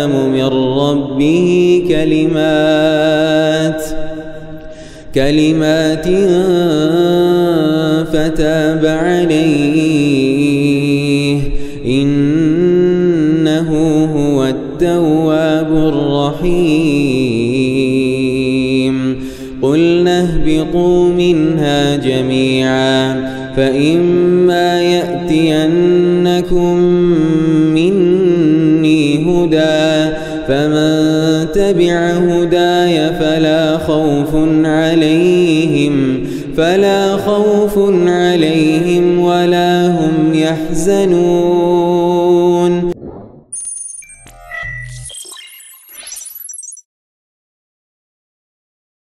آدم من ربه كلمات كلمات فتاب عليه. إنه هو التواب الرحيم. قلنا اهبطوا منها جميعا فإما يأتينكم فمن تبع هداي فلا خوف عليهم فلا خوف عليهم ولا هم يحزنون.